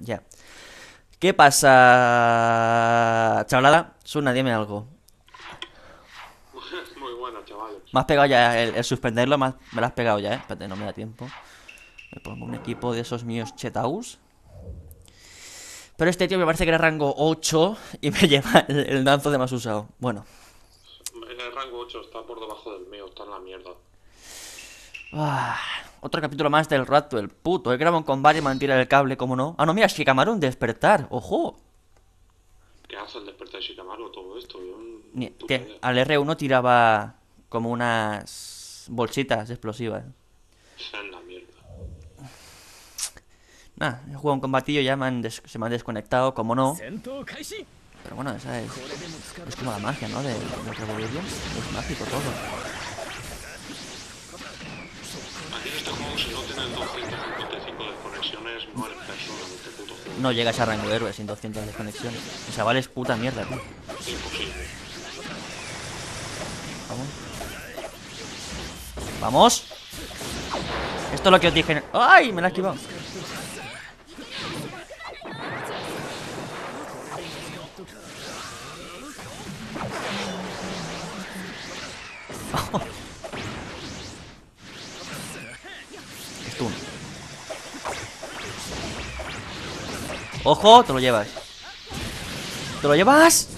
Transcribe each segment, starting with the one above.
Ya. ¿Qué pasa, chavalada? Suna, dime algo. Muy buena, chavales. Me has pegado ya el, el suspenderlo, me, has- me lo has pegado ya, ¿eh? Espérate, no me da tiempo. Me pongo un equipo de esos míos chetaus. Pero este tío me parece que era rango 8 y me lleva el, el danzo de más usado. Bueno. El rango 8 está por debajo del mío, está en la mierda. Ah, otro capítulo más del rato del puto. He grabado un combate y el cable, ¿cómo no? Ah, no, mira, Shikamaru, un despertar. ¡Ojo! ¿Qué hace el despertar de Shikamaru todo esto? Que al R1 tiraba como unas bolsitas explosivas. En la mierda. Nah, he jugado un combatillo, ya me han se me han desconectado, como no. Pero bueno, esa es, es como la magia, ¿no? De, de los revoluciones. Es mágico todo. No tienes 255 desconexiones, no juego. No llegas a rango héroe sin 200 de conexión. El chaval es puta mierda, tío. Imposible. Vamos. ¡Vamos! Esto es lo que os dije. ¡Ay! Me la he esquivado. ¡Ojo! Te lo llevas. ¿Te lo llevas?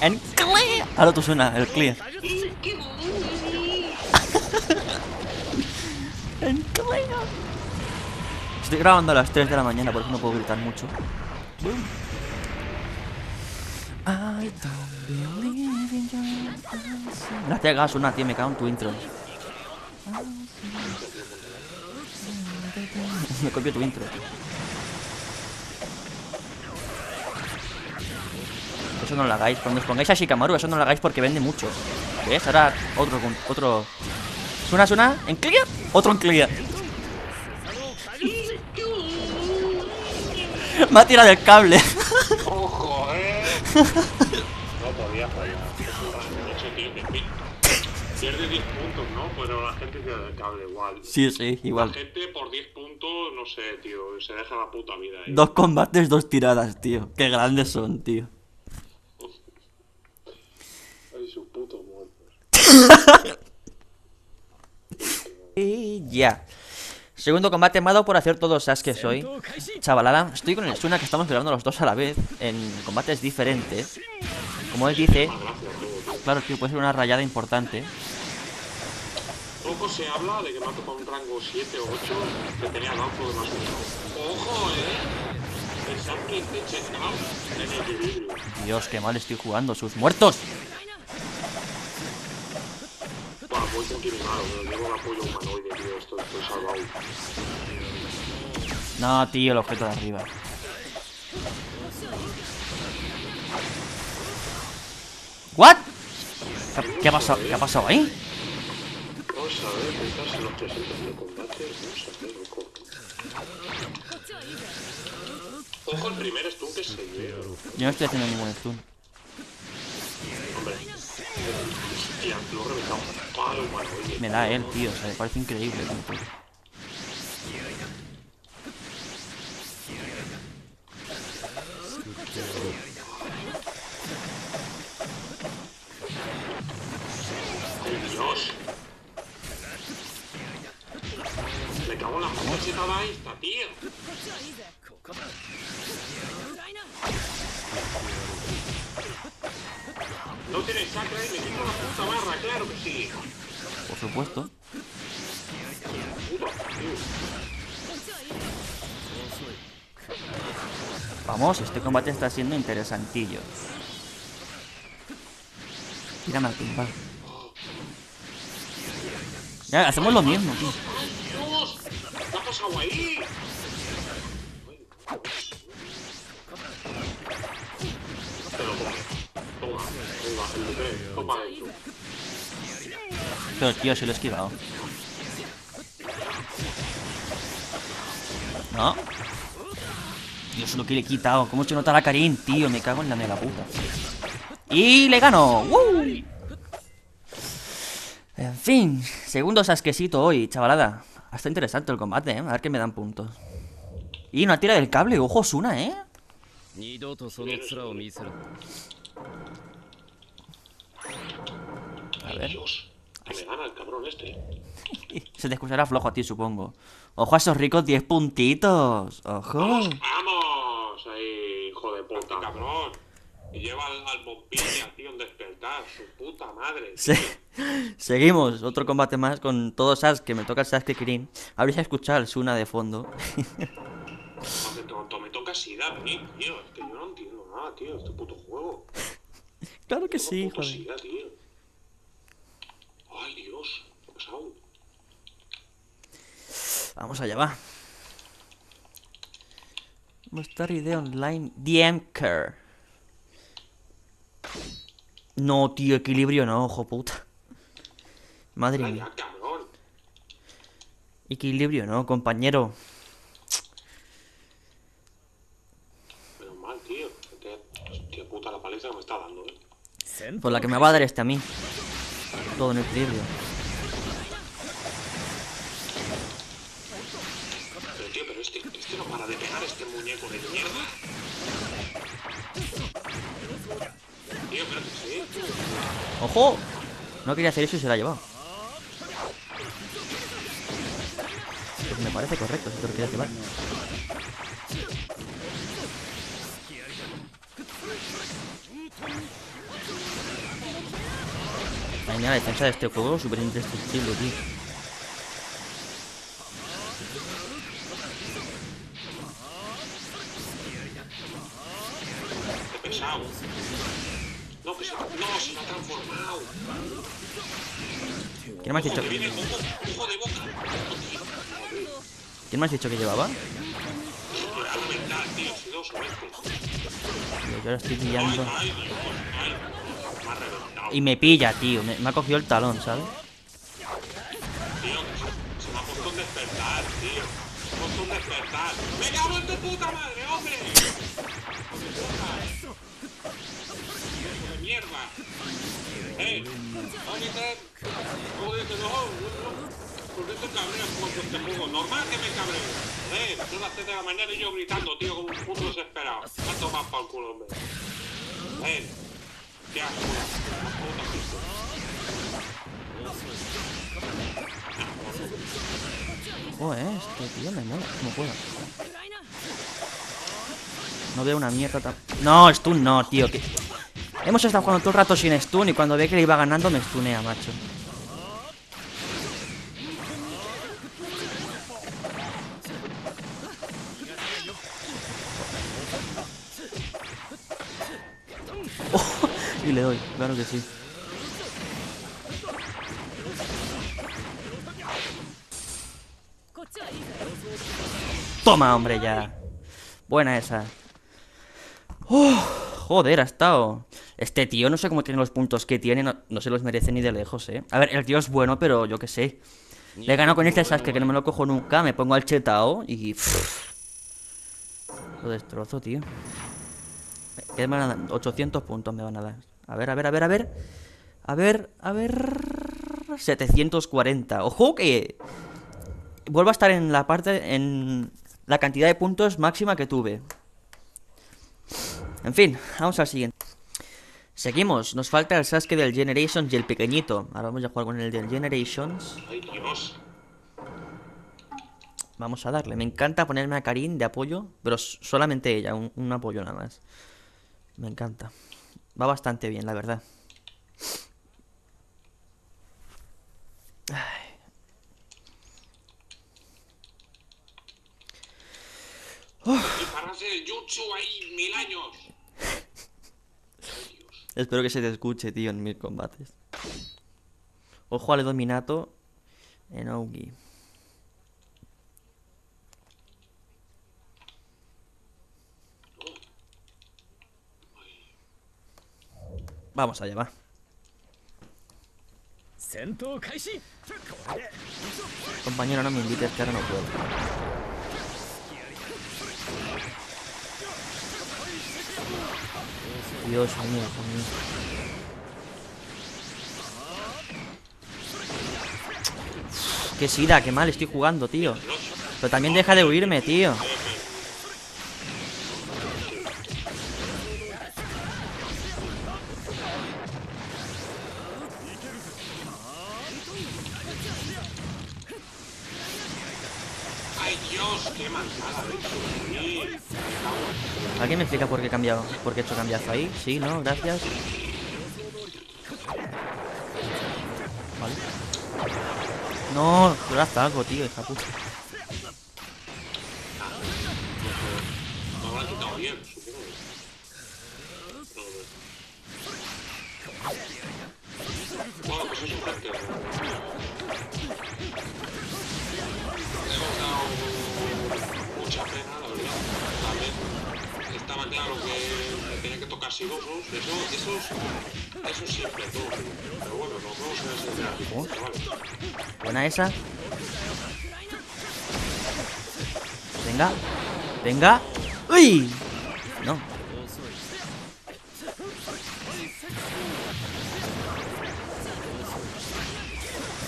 En clear. Ahora tú suena, el clear. En clear. Estoy grabando a las 3 de la mañana, por eso no puedo gritar mucho. I don't believe in tío, me cago en tu intro. Me copio tu intro. Eso no lo hagáis. Cuando os pongáis a Shikamaru, eso no lo hagáis porque vende mucho. ¿Ves? Ahora otro otro. Suena, suena. En clear. Otro en clear. Me ha tirado el cable. ¡Ojo, eh! No podía fallar. Pierde 10 puntos, ¿no? Pero la gente pierde el cable igual. Sí, sí, La igual. gente por 10 puntos, no sé, tío, se deja la puta vida ahí. Dos combates, dos tiradas, tío. Qué grandes son, tío. Ay, sus putos muertos. y ya. Segundo combate me ha dado por hacer todos Sasuke hoy. Chavalada, estoy con el Suna que estamos grabando los dos a la vez en combates diferentes. Como él dice, claro, tío, puede ser una rayada importante. Poco se habla de que mato con un rango 7 o 8 que tenía Danzo de más ¡Ojo, eh! Pensad que te Dios, qué mal estoy jugando, sus muertos voy con Kirimaro, pero llevo un apoyo humanoide, tío, esto estoy salvado. No, tío, el objeto de arriba. ¿What? ¿Qué- ¿Qué ha pasado? ¿Qué ha pasado ahí? Vamos a ver, estás en los 300 de combate. Vamos a ver, loco. Ojo, el primer stun que se lleva. Yo no estoy haciendo ningún stun. Hombre. Hostia, lo he reventado. Me da él, tío, o sea, me parece increíble. tío. ¡Ay, Dios! Me cago en la puta chetada esta, tío. No tienes sacra y me quito la puta barra, claro que sí. Por supuesto. Vamos, este combate está siendo interesantillo. Tírame al tumba. Ya, hacemos lo mismo, tío. Pero tío, se lo he esquivado. ¿No? Dios, lo que le he quitado. ¿Cómo se nota la Karin, tío? Me cago en la mega puta. Y le gano. ¡Woo! En fin, segundo Sasuquecito hoy, chavalada. Está interesante el combate, ¿eh? A ver qué me dan puntos. Y una tira del cable, ojo, Osuna, ¿eh? A ver. Dios, que me gana el cabrón este. Se te escuchará flojo a ti, supongo. Ojo a esos ricos 10 puntitos. Ojo. Vamos, vamos. Ahí, hijo de puta. Este cabrón. Y lleva al, al bombillo, tío, en despertar. Su puta madre. Se... Seguimos. Otro combate más con todo Sasuke. Me toca el Sasuke Kirin. Habréis escuchado el Suna de fondo. me toca Sida, tío. Es que yo no entiendo nada, tío. Este puto juego. claro que sí, joder. Sida, tío. Ay, Dios. ¿Qué ha pasado? Vamos allá, va. Mostrar idea online. DMker. No, tío, equilibrio no, ojo puta. Madre mía. Equilibrio no, compañero. Menos mal, tío. Hostia puta la paliza que me está dando, eh. 戦 Por la que me va a dar este a mí. Todo en equilibrio. Pero, tío, pero este, este no para de pegar este muñeco de mierda. Tío, pero que sí. ¡Ojo! No quería hacer eso y se la ha llevado. Pues me parece correcto si te lo quieres llevar. La defensa de este juego súper indestructible, tío. Qué pesado. No, pesado. No, se ha. ¿Quién me has dicho. ¿quién me has dicho que llevaba? Yo ahora estoy pillando. Y me pilla, tío. Me, me ha cogido el talón, ¿sabes? Tío, se me ha puesto un despertar, tío. Se me ha puesto un despertar. ¡Me cago en tu puta madre, hombre! ¡Hijo de puta! ¡Hijo de mierda! ¡Eh! Oye. Joder, que no. ¿Por qué cabreas cuando este juego? Normal que me cabreo. Eh, son las 3 de la mañana y yo gritando, tío, como un puto desesperado. Me ha tomado el culo, hombre. Eh, qué asco. Puta pista. Oh, eh, este tío me mola. Como pueda. No veo una mierda tan... No, stun no, tío. Que... Hemos estado jugando todo el rato sin stun y cuando ve que le iba ganando me stunea, macho. Y le doy, claro que sí. Toma, hombre, ya. Buena esa. Uf, joder, ha estado. Este tío no sé cómo tiene los puntos que tiene, no, se los merece ni de lejos, eh. A ver, el tío es bueno, pero yo qué sé. Le he ganado con este Sasuke que no me lo cojo nunca, me pongo al chetao y. lo destrozo, tío. ¿Qué me van a dar? 800 puntos me van a dar. A ver, a ver, a ver, a ver. A ver, a ver. 740. Ojo que. Vuelvo a estar en la parte. En la cantidad de puntos máxima que tuve. En fin, vamos al siguiente. Seguimos, nos falta el Sasuke del Generations y el pequeñito. Ahora vamos a jugar con el del Generations. Vamos a darle. Me encanta ponerme a Karin de apoyo, pero solamente ella, un, un apoyo nada más. Me encanta. Va bastante bien, la verdad. Jutsu mil años. Espero que se te escuche, tío, en mis combates. Ojo al Dominato en Augi. Vamos allá, va. Compañero, no me invites, que ahora no puedo. Dios mío, Dios mío. Qué sida, qué mal estoy jugando, tío. Pero también deja de huirme, tío. Cambiado? ¿Por qué he hecho cambiazo ahí? Sí, ¿no? Gracias. Vale. No, tú eras algo, tío, hija puta. Me habrán claro que me tenía que tocar silosos. Eso, eso, eso siempre todo. Pero bueno, nos vamos a. Oh. Vale. Buena esa. Venga. Venga. ¡Uy! No.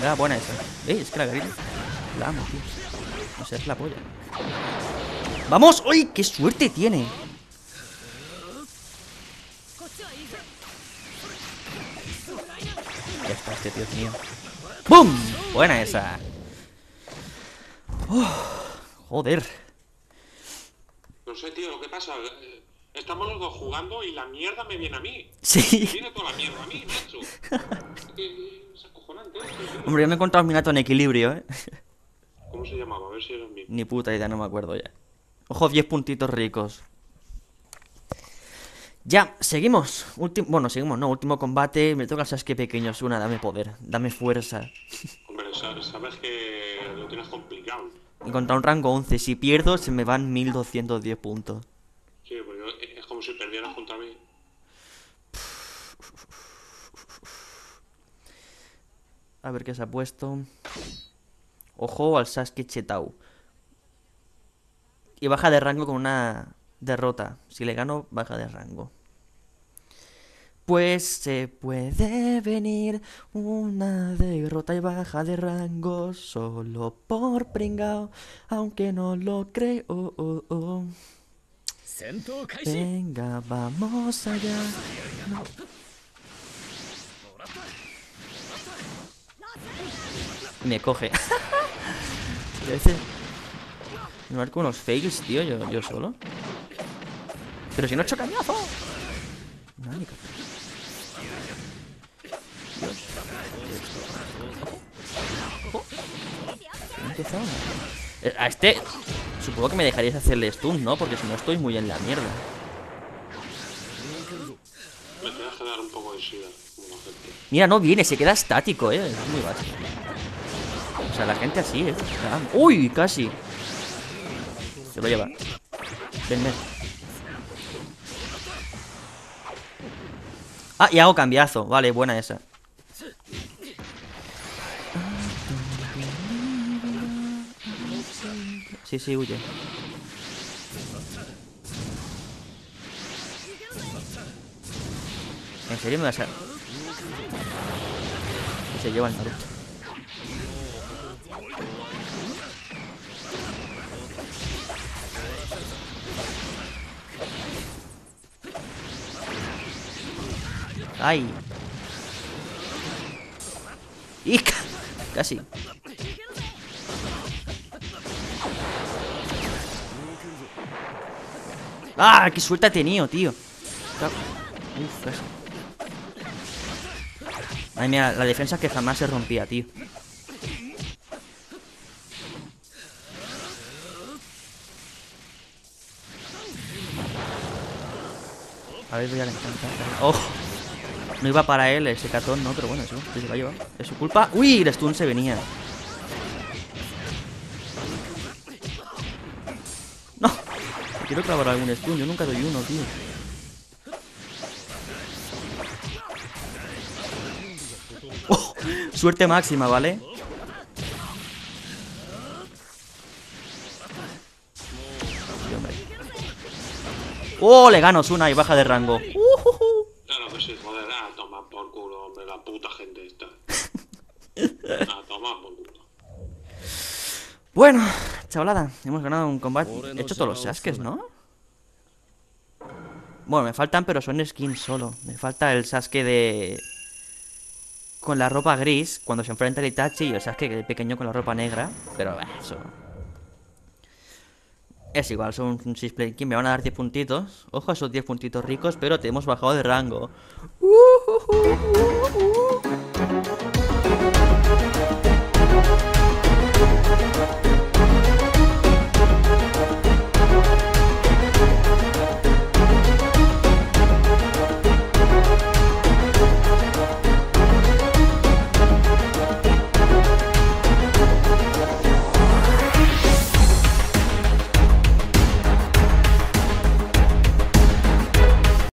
Venga, buena esa. Eh, es que la garita. La amo, tío. No sé, es la polla. ¡Vamos! ¡Uy! ¡Qué suerte tiene! Este es mío. ¡Bum! Buena esa. Uf, joder. No sé, tío, lo que pasa. Estamos los dos jugando y la mierda me viene a mí. Sí. Viene toda la mierda a mí, macho. Es acojonante. esto. Hombre, yo me he encontrado mi nato en equilibrio, ¿eh? ¿Cómo se llamaba? A ver si era el mismo. Ni puta idea, no me acuerdo ya. Ojo, 10 puntitos ricos. Ya, seguimos. Último, bueno, seguimos, no. Último combate. Me toca el Sasuke pequeño. Suna, dame poder. Dame fuerza. Hombre, sa- sabes que lo tienes complicado. Y contra un rango 11. Si pierdo, se me van 1210 puntos. Sí, porque es como si perdieras contra mí. A ver qué se ha puesto. Ojo al Sasuke Chetau. Y baja de rango con una derrota. Si le gano, baja de rango. Pues se puede venir una derrota y baja de rango solo por pringao, aunque no lo creo. Venga, vamos allá. Me coge. Me marco unos fails, tío, yo, yo solo. Pero si no he hecho cañazo. No, ni ca- Dios. Ojo. Ha empezado. Eh, A este... Supongo que me dejaríais hacerle stun, ¿no? Porque si no estoy muy en la mierda. Me tienes que dar un poco de sida. Mira, no viene, se queda estático, eh. Es muy básico. O sea, la gente así, eh. Uy, casi. Se lo lleva. Ven, ven. Ah, y hago cambiazo. Vale, buena esa. Sí, sí, huye. ¿En serio me vas a...? Se lleva el Naruto. ¡Ay! ¡Y ca- Casi. ¡Ah! ¡Qué suerte ha tenido, tío! Uf, casi. Ay, mira, la defensa que jamás se rompía, tío. A ver, voy a intentar. ¡Oh! No iba para él ese catón, no, pero bueno, sí se va a llevar. Es su culpa. ¡Uy! El stun se venía. ¡No! Quiero clavar algún stun, yo nunca doy uno, tío. ¡Oh! Suerte máxima, ¿vale? ¡Oh! Le gano Suna y baja de rango. ¡Ujujú! Claro que sí, joder, a tomar por culo, hombre, la puta gente esta. A tomar por culo. Bueno, chavalada, hemos ganado un combate. He hecho todos los Saskes, ¿no? Bueno, me faltan, pero son skins solo. Me falta el Sasuke de... Con la ropa gris, cuando se enfrenta a Itachi, y el Sasuke pequeño con la ropa negra. Pero, bah, eso... Es igual, son un 6 play me van a dar 10 puntitos. Ojo, esos 10 puntitos ricos, pero te hemos bajado de rango. Uh, uh, uh, uh, uh.